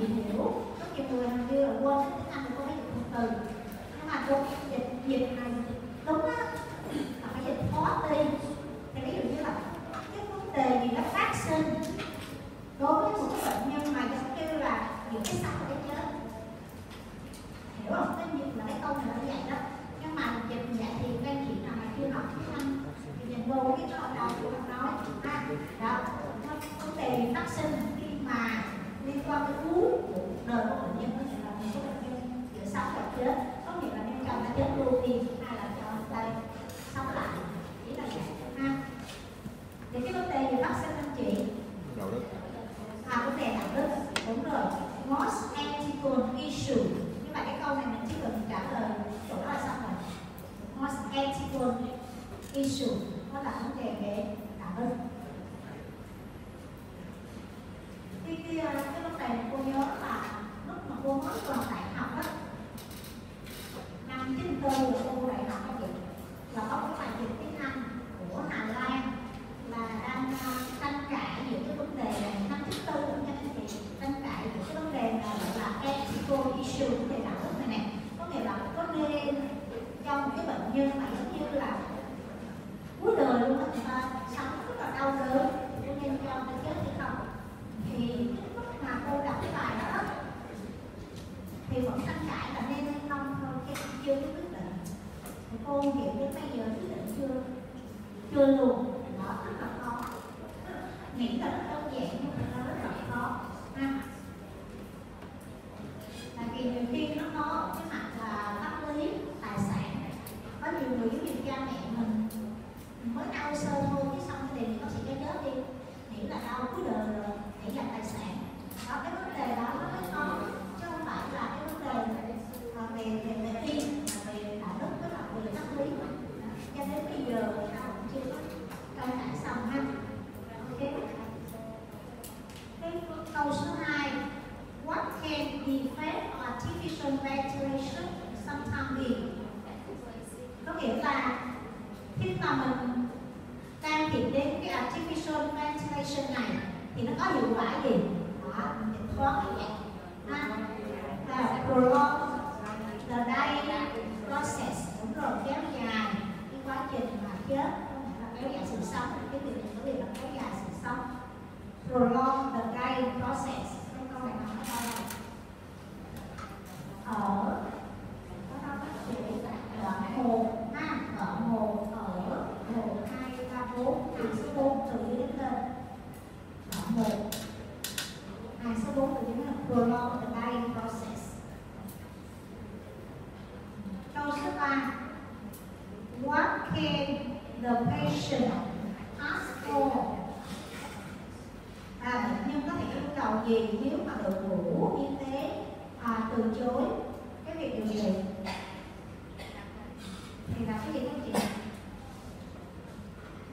chị hiểu có nhiều người hình như là quên cái tiếng anh cô phải dịch từ nhưng mà cô dịch dịch này đúng á là phải dịch khó đi thì ví dụ như là cái vấn đề gì nó phát sinh đối với một cái bệnh nhân mà giống như là những cái sau và cái chết hiểu không cái dịch là cái câu này nó vậy đó nhưng mà dịch vậy thì các chị nào mà chưa học tiếng anh thì nhìn vô cái chỗ đầu của nó nói ha đó vấn đề phát sinh khi mà liên quan tới uống của đời của bệnh nhân có thể là một số bệnh nhân giữa sống và chết có nghĩa là bên chồng đã chết luôn thì hay là cho tay sống lại chỉ là vậy ha. Thì cái vấn đề gì phát sinh anh chị. Đạo đức. À vấn đề đạo đức. Đúng rồi. Most ethical issue. Nhưng mà cái câu này mình chỉ cần trả lời chỗ đó là xong rồi. Most ethical issue. Đó là vấn đề về đạo đức khi khi à, cái lúc này cô nhớ là lúc mà cô mới còn đại học á năm chín tư là cô đại học các chị là có cái bài dịch tiếng Anh của Hà Lan là đang à, tranh cãi giữa cái vấn đề này năm chín tư nữa nha các chị tranh cãi giữa cái vấn đề là gọi là ethical issue vấn đề đạo đức này nè có nghĩa là có nên cho một cái bệnh nhân mà giống như là cuối đời luôn á người ta sống rất là đau đớn có nên cho người ta chết hay không thì cái lúc mà cô đọc cái bài đó thì vẫn tranh cãi là nên hay không thôi cái chưa có quyết định thì cô hiểu đến bây giờ quyết định chưa? Chưa luôn. Đó, rất là khó. Nghĩ là rất đơn giản nhưng mà nó rất là khó ha tại vì nhiều khi nó có cái mặt là pháp lý tài sản có nhiều người giống như cha mẹ mình mới đau sơ thôi cái xong cái tiền bác sĩ cho chết đi nghĩ là đau cuối đời rồi nghĩ là tài sản đó cái vấn đề đó nó mới khó chứ không phải là cái vấn đề à, về về về y mà về đạo đức với lại về pháp lý mà cho đến bây giờ người ta cũng chưa có câu trả xong ha ok cái câu số 2 What can the effect of artificial ventilation sometimes be? Có nghĩa là khi mà mình can thiệp đến cái artificial ventilation này thì nó có hiệu quả gì? Đó, mình dịch thoáng vậy. Ha? à, prolong the day process đúng rồi kéo dài cái quá trình mà chết kéo dài sự sống cái việc này có việc là kéo dài sự sống prolong the day process cái câu này nó có đâu ở có đâu các chị đoạn một ha đoạn một ở một hai ba bốn từ số bốn từ dưới đến lên đoạn một hai số bốn từ dưới đến lên prolong the dying process câu số ba what can the patient ask for à, bệnh nhân có thể yêu cầu gì nếu mà đội ngũ y tế à, từ chối cái việc điều trị thì là cái gì các chị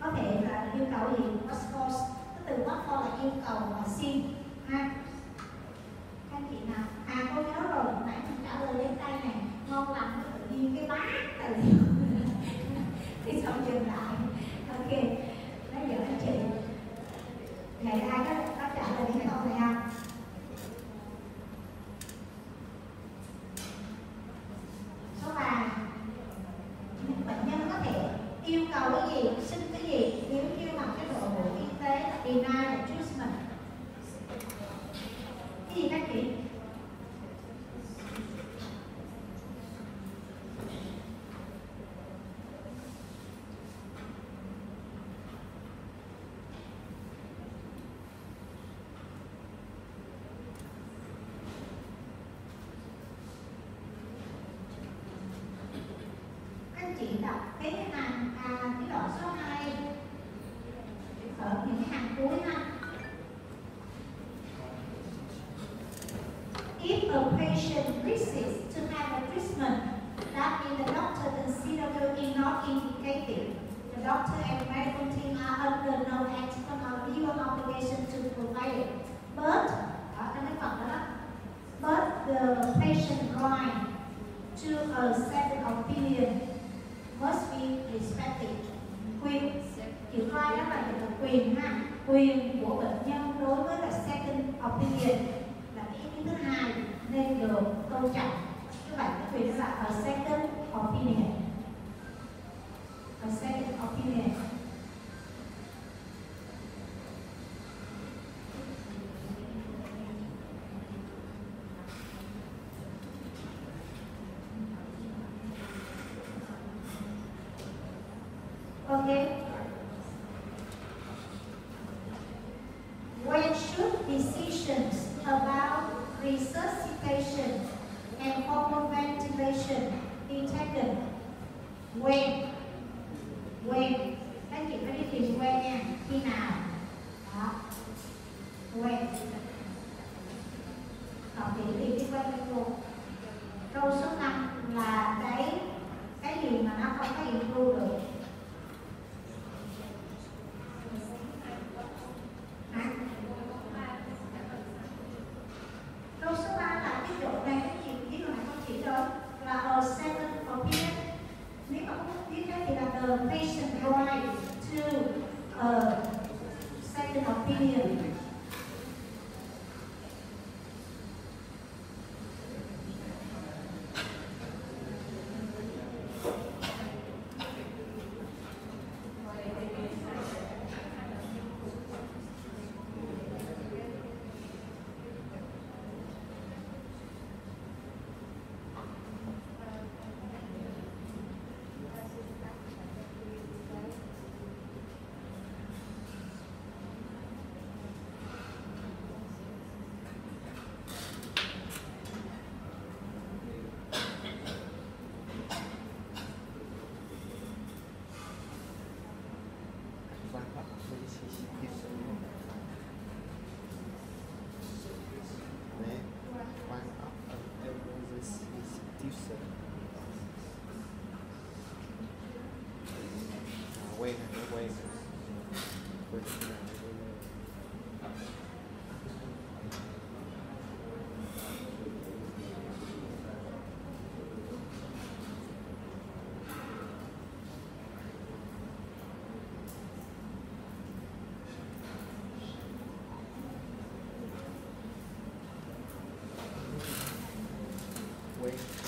có thể là yêu cầu gì what for cái từ what for là yêu cầu và xin ha các chị nào à cô nhớ rồi nãy mình trả lời lên tay này ngon lành nó tự nhiên cái bát tài liệu thì xong dừng lại ok nói giờ anh chị ngày ai có, có trả lời những câu này không số ba bệnh nhân có thể yêu cầu cái gì xin cái gì nếu như mà cái đội ngũ y tế là deny cái gì các chị chị đọc cái hàng à, cái đoạn số 2 ở những cái hàng cuối ha. If a patient resists to have a treatment that means the doctor considered not indicated, the doctor and medical team are under no ethical or legal obligation to provide it. But, đó, trong cái phần đó đó, but the patient right to a second opinion must be respected. Quyền chữ right đó là chữ quyền ha, quyền của bệnh nhân đối với là second opinion là cái ý kiến thứ hai nên được tôn trọng các bạn có quyền là a second opinion. A second opinion. Resuscitation and proper ventilation be taken? When? When? Các chị phải đi tìm when nha. Khi nào? Đó. When? Học thì tìm đi when cô Câu số 5 là cái cái gì mà nó không có improve được wait, wait. Wait,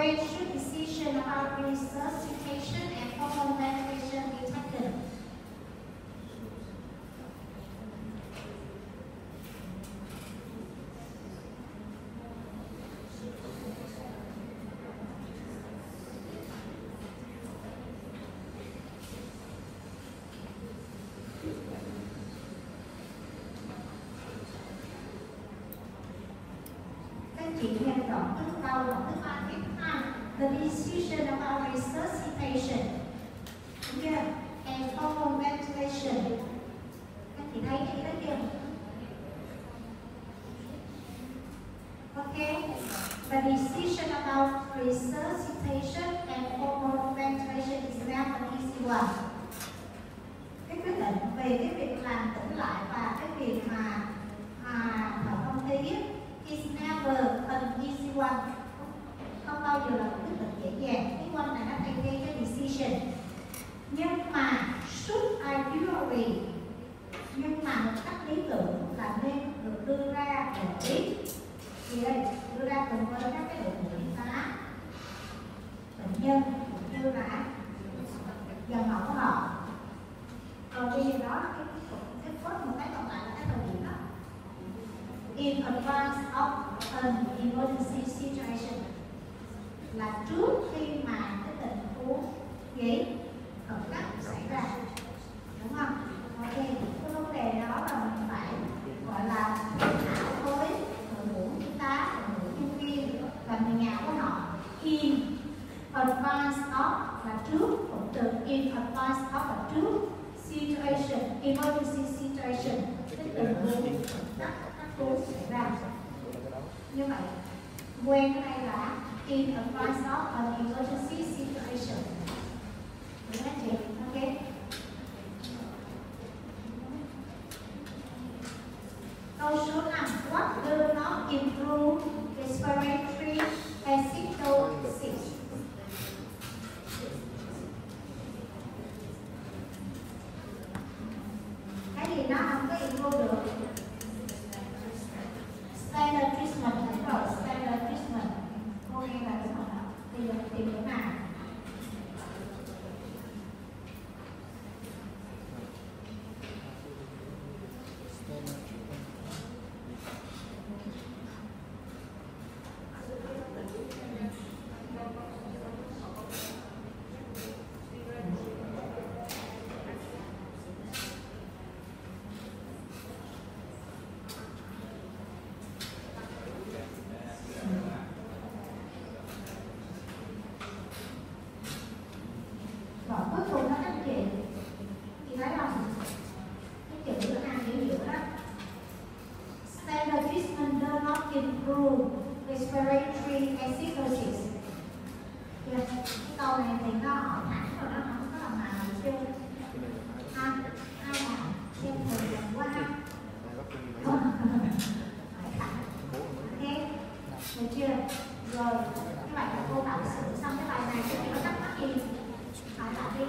When should decision about resuscitation and hormone ventilation be taken? Các chị The decision about resuscitation Đúng and hormone ventilation. Các chị thấy cái đó? Okay. The decision about resuscitation and hormone ventilation is not an easy one. Cái quyết định về cái việc emergency situation. Là trước khi mà cái tình huống gì? Khẩn cấp xảy ra. Đúng không? Ok, cái vấn đề đó là mình phải, gọi là thảo với đội ngũ y tá đội ngũ nhân viên và người nhà của họ in advance of là trước cụm từ in advance of là trước situation, emergency situation. Cái tình huống khẩn cấp các cố xảy ra. Như vậy when hay là in a crisis or an emergency situation. Đúng không. Câu số 5. What do not improve respiratory được chưa rồi như vậy là cô bảo xử xong cái bài này sẽ có thắc mắc gì hỏi bạn đi